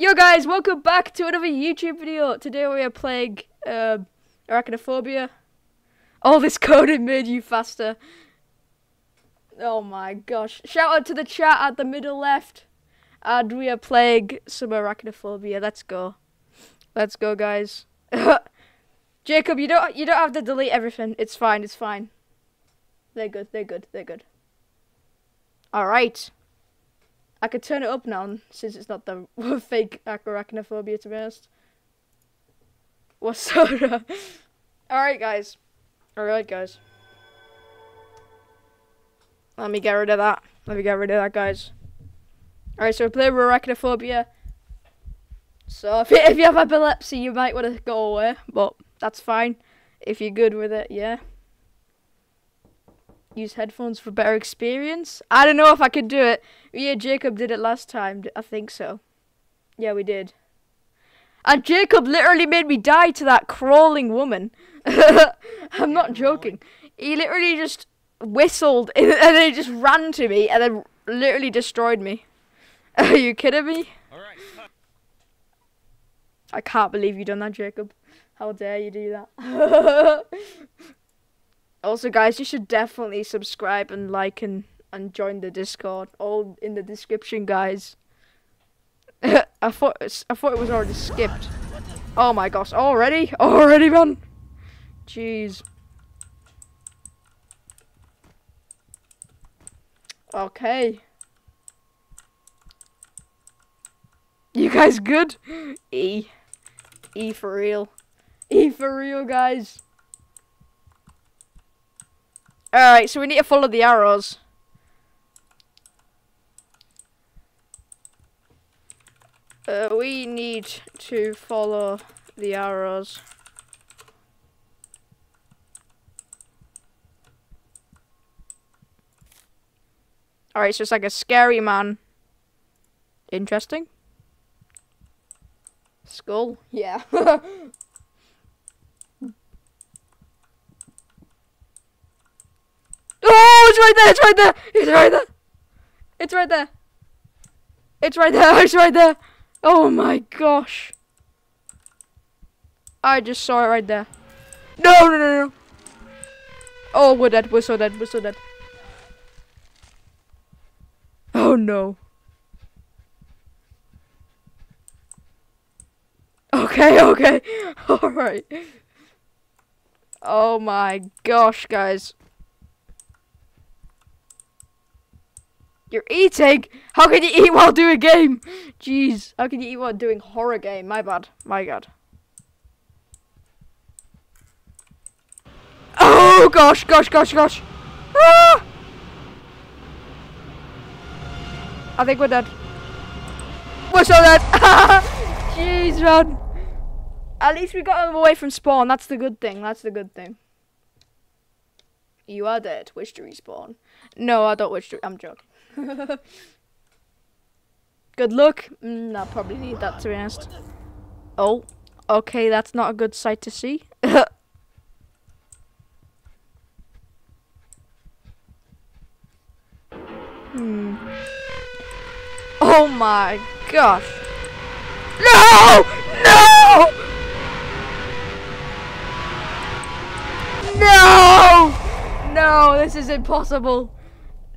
Yo guys, welcome back to another YouTube video. Today we are playing uh, Arachnophobia. All this coding made you faster. Oh my gosh. Shout out to the chat at the middle left. And we are playing some Arachnophobia. Let's go. Let's go guys. Jacob, you don't you don't have to delete everything. It's fine, it's fine. They're good, they're good, they're good. Alright. I could turn it up now since it's not the fake arachnophobia to be honest. What's soda? Alright guys. Alright guys. Let me get rid of that. Let me get rid of that guys. Alright, so we play arachnophobia. So if you, if you have epilepsy you might want to go away, but that's fine. If you're good with it, yeah use headphones for better experience. I don't know if I could do it. Yeah, Jacob did it last time. I think so. Yeah, we did. And Jacob literally made me die to that crawling woman. I'm not joking. He literally just whistled and then he just ran to me and then literally destroyed me. Are you kidding me? I can't believe you done that, Jacob. How dare you do that? Also, guys, you should definitely subscribe and like and, and join the Discord. All in the description, guys. I thought I thought it was already skipped. Oh my gosh! Already? Already, man? Jeez. Okay. You guys good? E. E for real. E for real, guys. Alright, so we need to follow the arrows. Uh, we need to follow the arrows. Alright, so it's like a scary man. Interesting. Skull? Yeah. Oh, it's right there. It's right there. It's right there. It's right there. It's right there. It's right there. Oh my gosh. I just saw it right there. No, no, no, no. Oh, we're dead. We're so dead. We're so dead. Oh no. Okay, okay. Alright. Oh my gosh, guys. You're eating? How can you eat while doing a game? Jeez, how can you eat while doing horror game? My bad. My god. Oh gosh, gosh, gosh, gosh. Ah! I think we're dead. We're so dead. Jeez, man. At least we got them away from spawn. That's the good thing. That's the good thing. You are dead. Wish to respawn. No, I don't wish to. I'm joking. good luck. Mm, I'll probably need that to be honest. Oh, okay, that's not a good sight to see. hmm. Oh my gosh. No! No! No! No, this is impossible.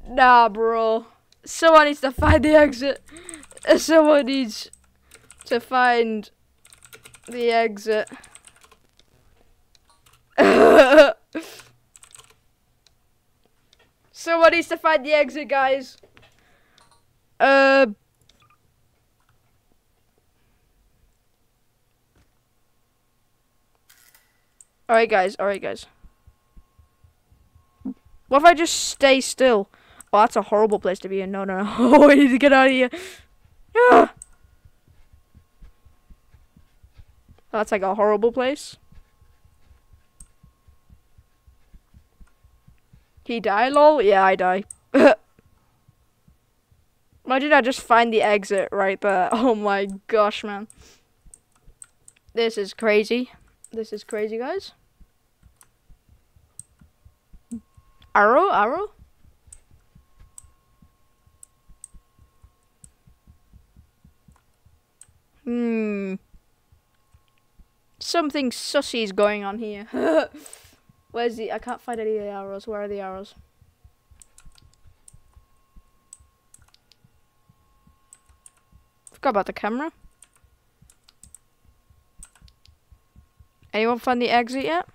Nah, bro. Someone needs to find the exit. Someone needs to find the exit. Someone needs to find the exit, guys. Uh. Alright, guys. Alright, guys. What if I just stay still? Oh, that's a horrible place to be in. No, no, no. Oh, I need to get out of here. Ah! That's like a horrible place. He die, lol? Yeah, I die. Why did I just find the exit right there? Oh my gosh, man. This is crazy. This is crazy, guys. Arrow? Arrow? Hmm. Something sussy is going on here. Where's the... I can't find any of the arrows. Where are the arrows? Forgot about the camera. Anyone find the exit yet?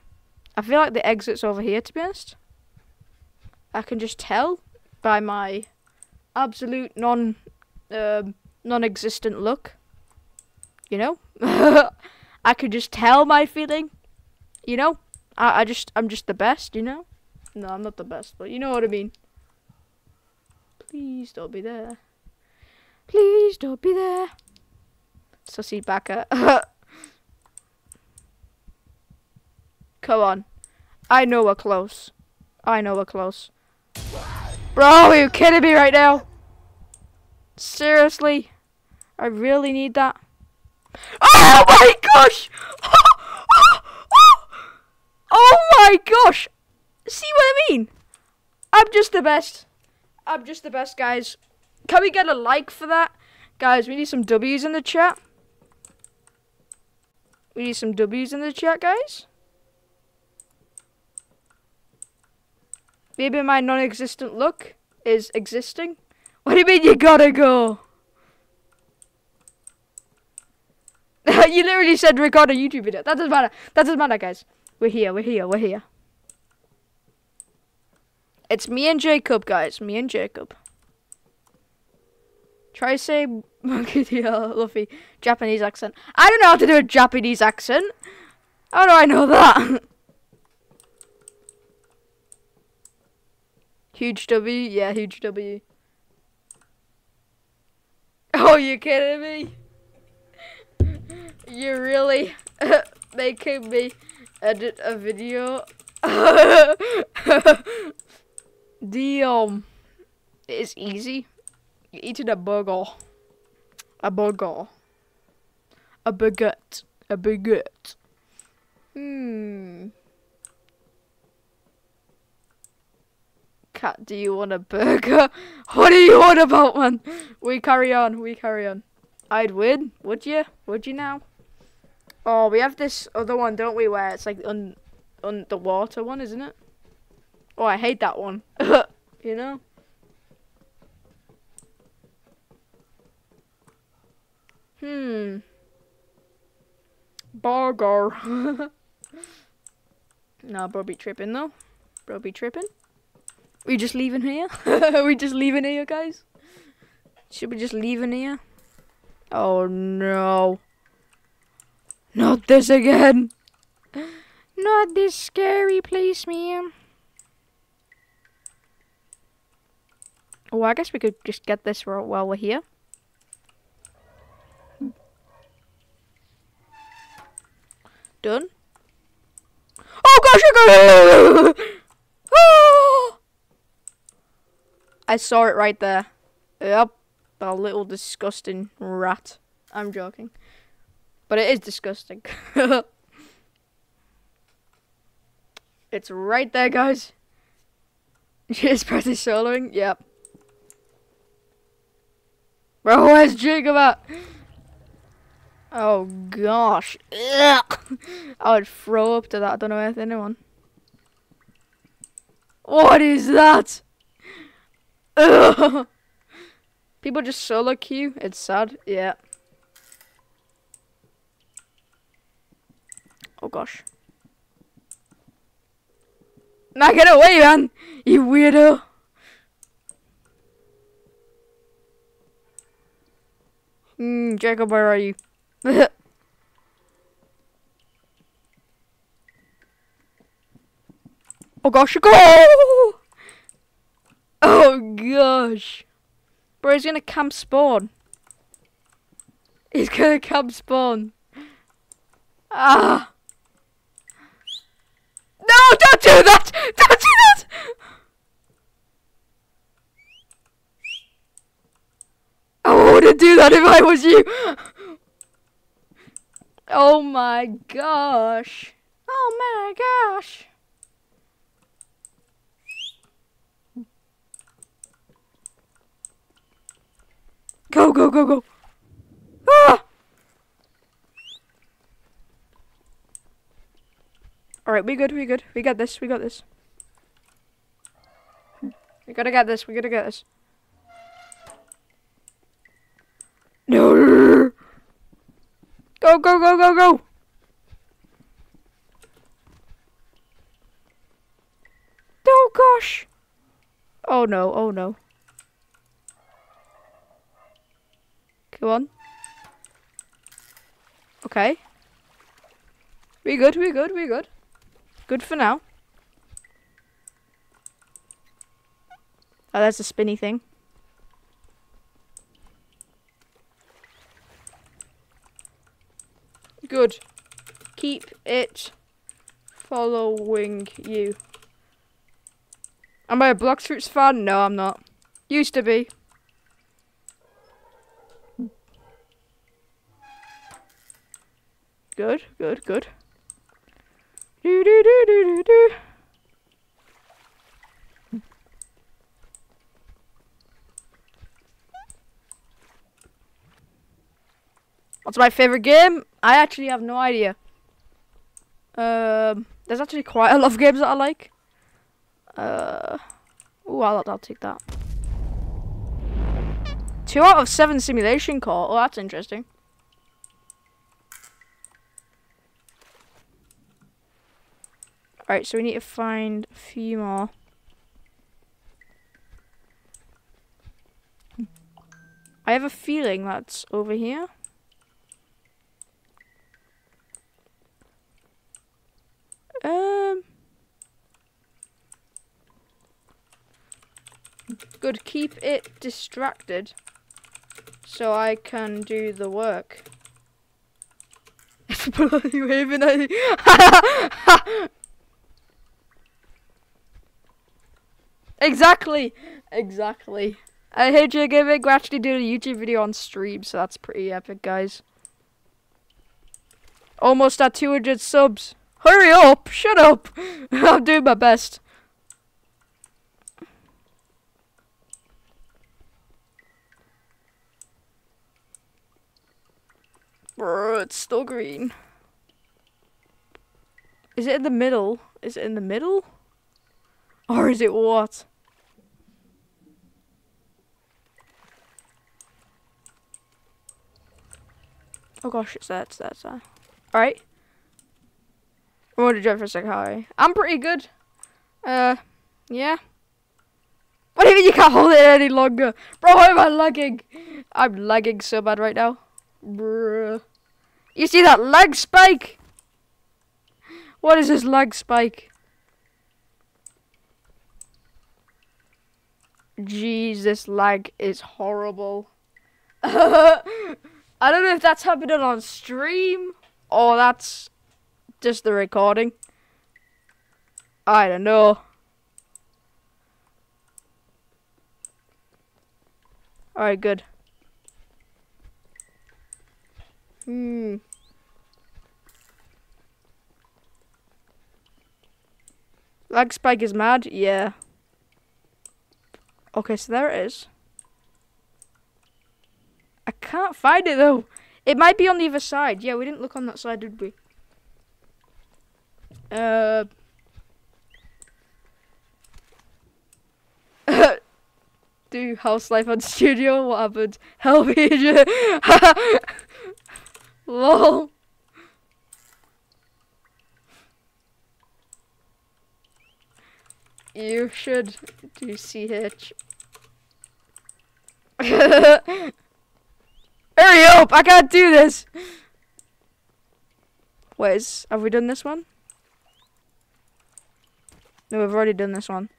I feel like the exit's over here, to be honest. I can just tell by my absolute non um, non-existent look. You know, I could just tell my feeling. You know, I, I just I'm just the best. You know, no, I'm not the best, but you know what I mean. Please don't be there. Please don't be there. Sussy backer. Come on. I know we're close. I know we're close. Bro, are you kidding me right now? Seriously? I really need that. Oh my gosh! Oh my gosh! See what I mean? I'm just the best. I'm just the best, guys. Can we get a like for that? Guys, we need some W's in the chat. We need some W's in the chat, guys. Maybe my non-existent look is existing. What do you mean you gotta go? you literally said record a YouTube video. That doesn't matter. That doesn't matter, guys. We're here. We're here. We're here. It's me and Jacob, guys. Me and Jacob. Try say monkey Luffy Japanese accent. I don't know how to do a Japanese accent. How do I know that? huge W, yeah, huge W. Oh, you kidding me? You're really making me edit a video? Damn. It's easy. You're eating a burger. A burger. A baguette. A baguette. Hmm. Cat, do you want a burger? What are you on about, man? We carry on. We carry on. I'd win. Would you? Would you now? Oh, we have this other one, don't we? Where it's like on, on the water one, isn't it? Oh, I hate that one. you know. Hmm. Burger. nah, bro be tripping though. Bro be tripping. We just leaving here? we just leaving here, guys? Should we just leave leaving here? Oh no. Not this again. Not this scary place, man. Oh, I guess we could just get this while we're here. Done. Oh gosh, I got oh! I saw it right there. Yep, a little disgusting rat. I'm joking. But it is disgusting. it's right there, guys. Just press soloing. Yep. Bro, where's Jacob at? Oh gosh. Ugh. I would throw up to that. I don't know if anyone. What is that? Ugh. People just solo queue. It's sad. Yeah. Oh gosh. Now get away, man! You weirdo! Hmm, Jacob, where are you? oh gosh, go! Oh gosh. Bro, he's gonna camp spawn. He's gonna camp spawn. Ah! No, don't do that! Don't do that! I wouldn't do that if I was you! Oh my gosh. Oh my gosh. Go, go, go, go. Ah! Alright, we good, we good. We got this, we got this. We gotta get this, we gotta get this. No! Go, go, go, go, go! Oh gosh! Oh no, oh no. Come on. Okay. We good, we good, we good. Good for now. Oh, that's a spinny thing. Good. Keep it following you. Am I a Bloxfruits fan? No, I'm not. Used to be. Good, good, good. Do do do do do do. What's my favorite game? I actually have no idea. Um, there's actually quite a lot of games that I like. Uh, oh, I'll, I'll take that. Two out of seven simulation core. Oh, that's interesting. Alright, so we need to find a few more. I have a feeling that's over here. Um. Good, keep it distracted so I can do the work. It's bloody waving at you. exactly, exactly. Uh, I hate you giving. We're actually doing a YouTube video on stream, so that's pretty epic, guys. Almost at 200 subs. Hurry up! Shut up! I'm doing my best. Brr, it's still green. Is it in the middle? Is it in the middle? Or is it what? Oh gosh, it's that, it's that, it's that. Alright. I wanted to jump for a second. Hi. I'm pretty good. Uh, yeah. What do you mean you can't hold it any longer? Bro, why am I lagging? I'm lagging so bad right now. Bruh. You see that lag spike? What is this lag spike? Jesus, lag is horrible. I don't know if that's happening on stream or that's just the recording. I don't know. Alright, good. Hmm. Lag spike is mad? Yeah. Okay, so there it is. I can't find it though. It might be on the other side. Yeah, we didn't look on that side, did we? Uh. do house life on studio. What happened? Help me. Lol. You should do CH. Hurry up! I can't do this! Wait, is, have we done this one? No, we've already done this one.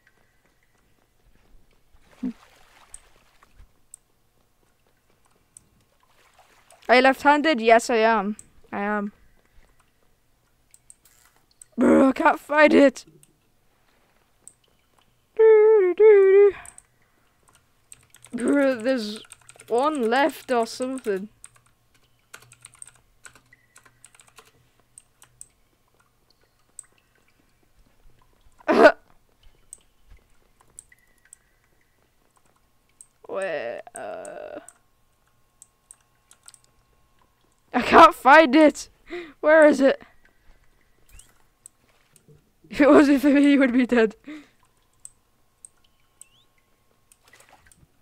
Are you left-handed? Yes, I am. I am. Bro, I can't find it. Bro, there's one left or something. Where, uh... I can't find it! Where is it? If it wasn't for me, he would be dead.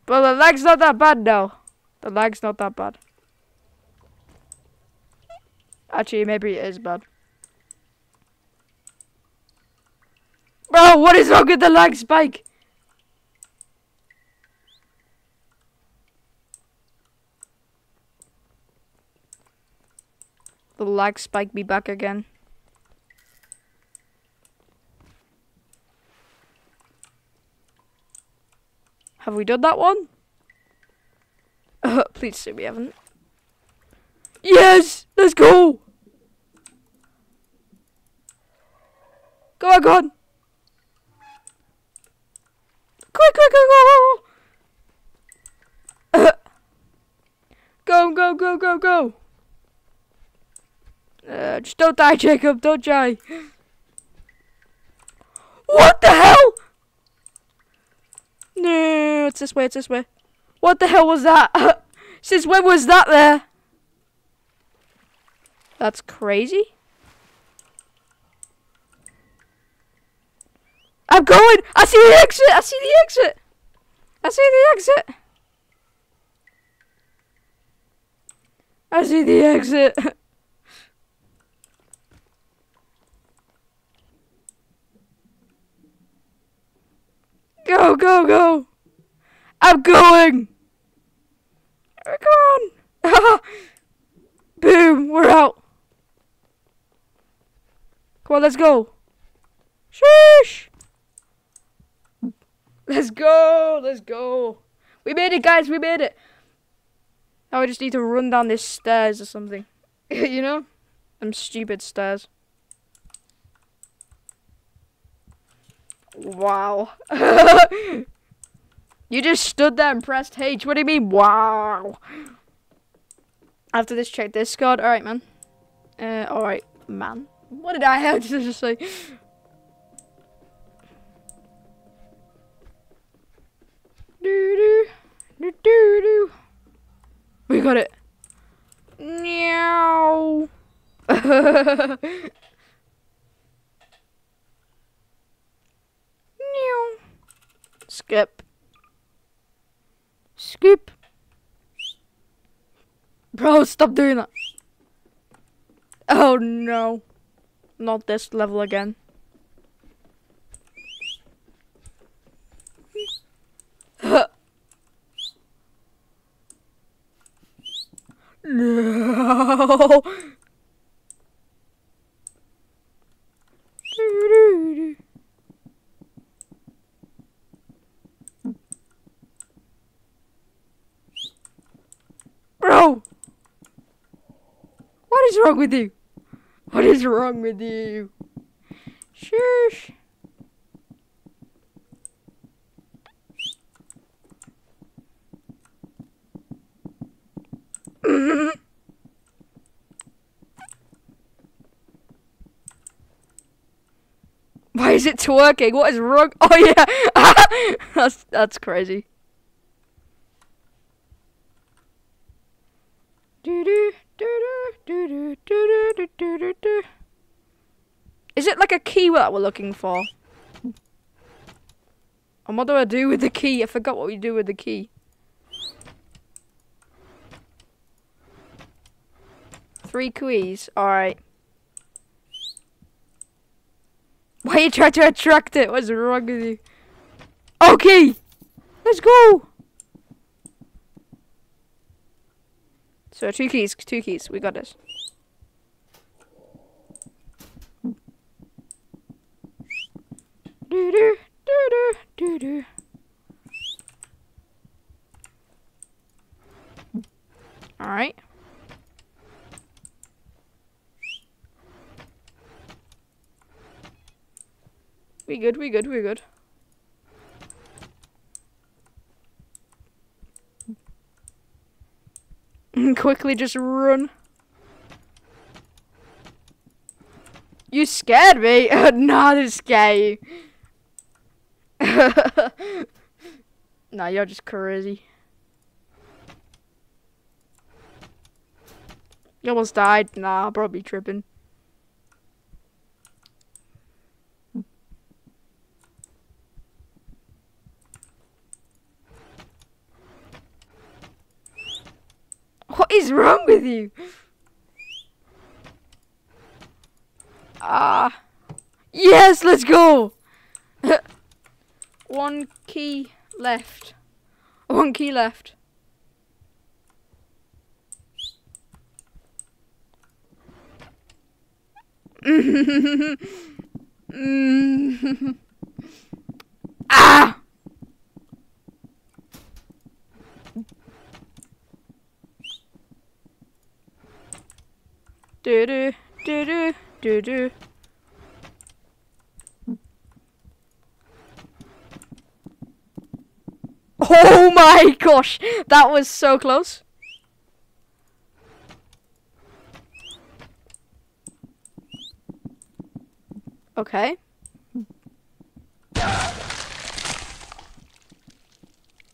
But the lag's not that bad now. The lag's not that bad. Actually, maybe it is bad. Bro, what is wrong with the lag spike? The lag spike be back again. Have we done that one? Uh, please say we haven't. Yes! Let's go! Go on, go on! Quick, quick, go, go, go! go, go, go, go, go! Uh, just don't die, Jacob, don't die. What the hell? No, it's this way, it's this way. What the hell was that? Since when was that there? That's crazy. I'm going! I see the exit! I see the exit! I see the exit! I see the exit! Go, go, go! I'm going! Come on! Boom! We're out! Come on, let's go! Sheesh! Let's go! Let's go! We made it, guys! We made it! Now we just need to run down these stairs or something. you know? Them stupid stairs. Wow. you just stood there and pressed H. What do you mean, wow? After this, check Discord. Alright, man. Uh, alright, man. What did I have to just say? Do do do do. We got it. Meow. Meow. Skip. Skip. Bro, stop doing that. Oh no. Not this level again. no. Bro! What is wrong with you? What is wrong with you? Shush. Why is it twerking? What is wrong? Oh yeah, that's that's crazy. Is it like a key that we're looking for? And what do I do with the key? I forgot what we do with the key. Three keys. Alright. Why are you trying to attract it? What's wrong with you? Okay! Let's go! So two keys, two keys. We got this. Do do do do do do. All right. We good, we good, we good. Quickly just run. You scared me. Not as scary. nah, you're just crazy. You almost died. Nah, probably tripping. Is wrong with you? Ah. Yes, let's go. One key left. One key left. ah! Do do do do do do. Oh my gosh, that was so close. Okay.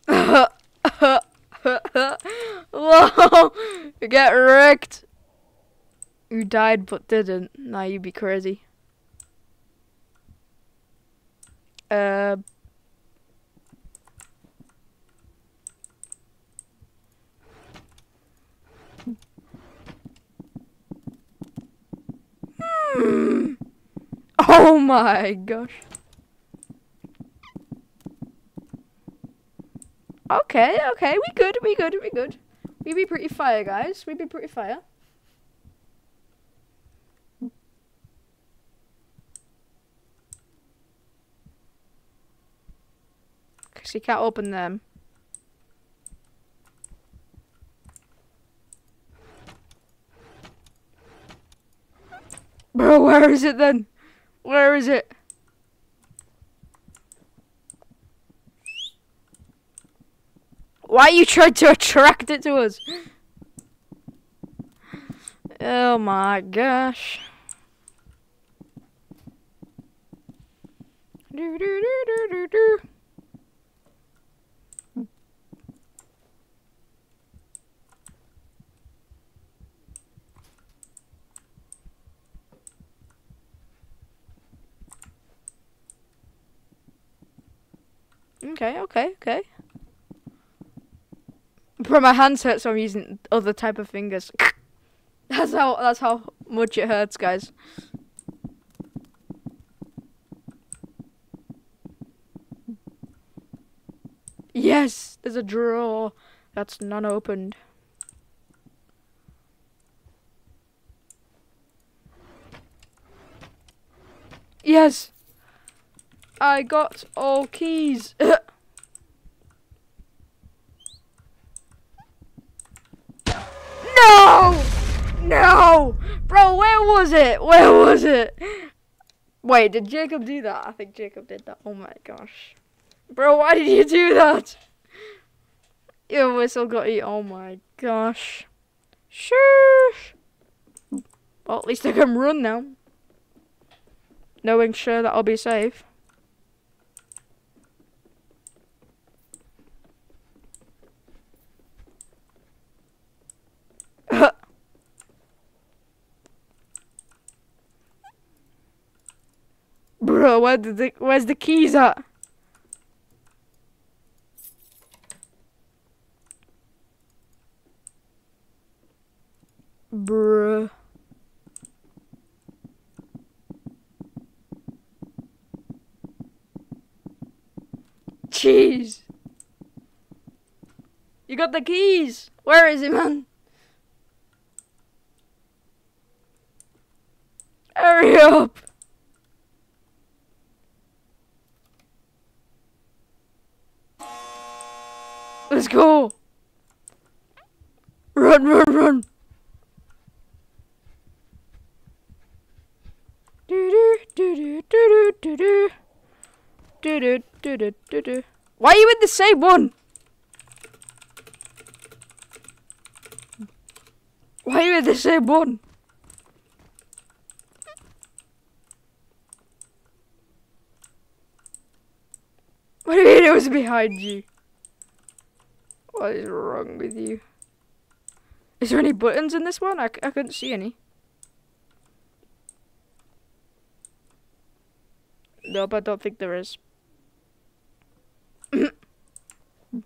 Whoa! Get wrecked. You died but didn't. Nah, you'd be crazy. Uh. Oh my gosh. Okay, okay, we good, we good, we good. We be pretty fire, guys. We be pretty fire. Cause you can't open them. Bro, where is it then? Where is it? Why are you tried to attract it to us? Oh my gosh. Do, do, do, do, do, do. Okay, okay, okay. Bro, my hands hurt, so I'm using other type of fingers. that's how. That's how much it hurts, guys. Yes, there's a drawer that's non opened. Yes, I got all keys. was it? Where was it? Wait, did Jacob do that? I think Jacob did that. Oh my gosh. Bro, why did you do that? Your whistle got you. Oh my gosh. Shush. Well, at least I can run now. Knowing sure that I'll be safe. Bro, where the, where's the keys at? Bruh. Jeez. You got the keys. Where is it, man? Let's go! Run, run, run! Why are you in the same one? Why are you in the same one? What do you mean it was behind you? What is wrong with you? Is there any buttons in this one? I, I couldn't see any. Nope, I don't think there is. oh!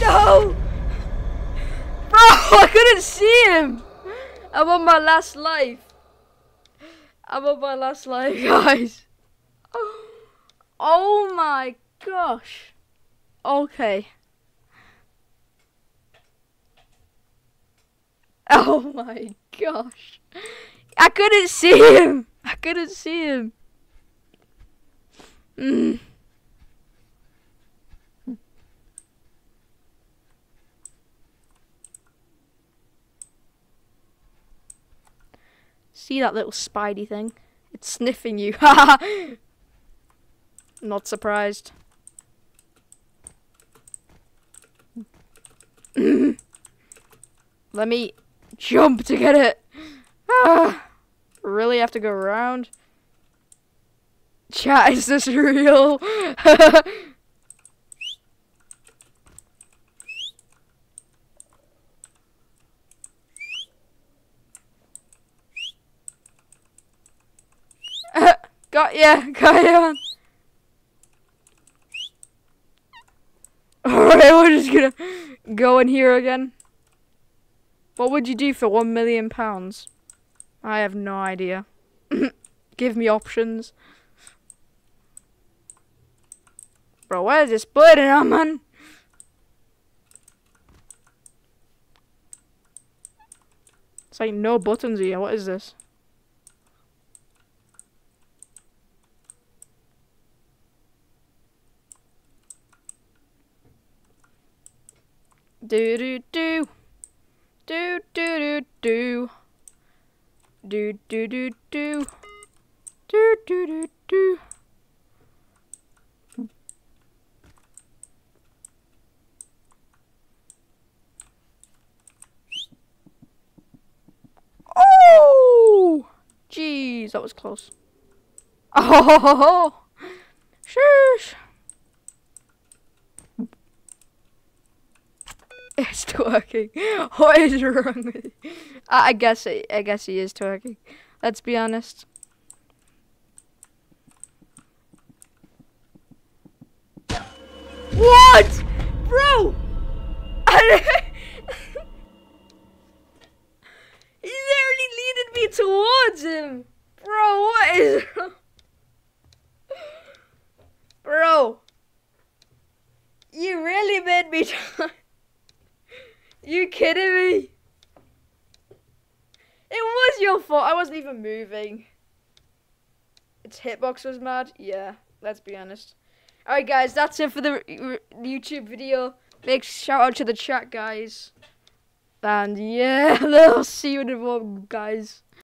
No! Bro, I couldn't see him! I'm on my last life. I'm on my last life, guys. Oh my gosh. Okay. Oh my gosh. I couldn't see him. I couldn't see him. Mm. See that little spidey thing? It's sniffing you. Not surprised. Let me jump to get it. Ah, really have to go around? Chat, is this real? got ya, got ya. Alright, we're just gonna go in here again. What would you do for one million pounds? I have no idea. Give me options. Bro, where's this splitting on, man? It's like no buttons here. What is this? Do do do. Do do do do. Do do do do. Do do do do. Oh! Jeez, that was close. Oh! Shush! It's twerking. What is wrong with you? I guess it, I guess he is twerking. Let's be honest. What? Bro! he literally leaded me towards him! Bro, what is Bro! You really made me You kidding me? It was your fault. I wasn't even moving. Its hitbox was mad. Yeah, let's be honest. Alright, guys, that's it for the YouTube video. Big shout out to the chat, guys. And yeah, I'll see you in the vlog, guys.